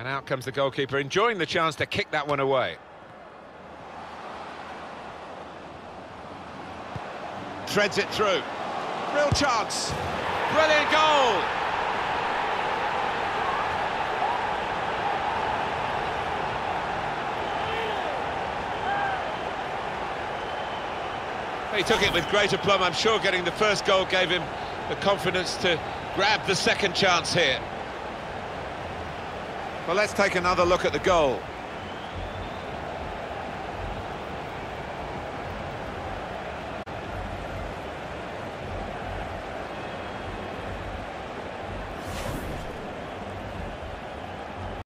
And out comes the goalkeeper, enjoying the chance to kick that one away. Threads it through. Real chance. Brilliant goal! He took it with great aplomb. I'm sure getting the first goal gave him the confidence to grab the second chance here. Well, let's take another look at the goal.